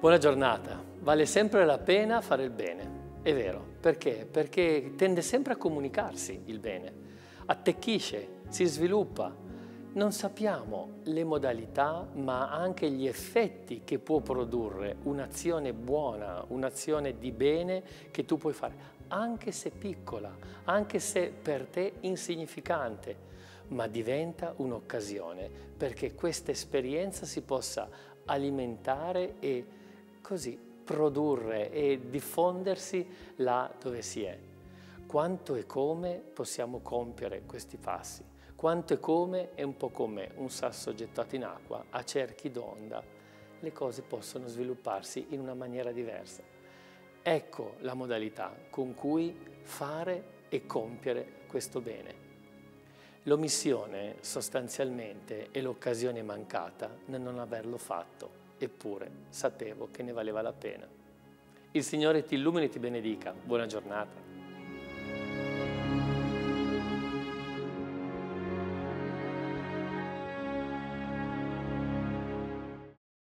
Buona giornata. Vale sempre la pena fare il bene. È vero. Perché? Perché tende sempre a comunicarsi il bene. Attecchisce, si sviluppa. Non sappiamo le modalità, ma anche gli effetti che può produrre un'azione buona, un'azione di bene che tu puoi fare, anche se piccola, anche se per te insignificante, ma diventa un'occasione perché questa esperienza si possa alimentare e così produrre e diffondersi là dove si è. Quanto e come possiamo compiere questi passi? Quanto e come è un po' come un sasso gettato in acqua a cerchi d'onda. Le cose possono svilupparsi in una maniera diversa. Ecco la modalità con cui fare e compiere questo bene. L'omissione sostanzialmente è l'occasione mancata nel non averlo fatto eppure sapevo che ne valeva la pena. Il Signore ti illumini e ti benedica. Buona giornata.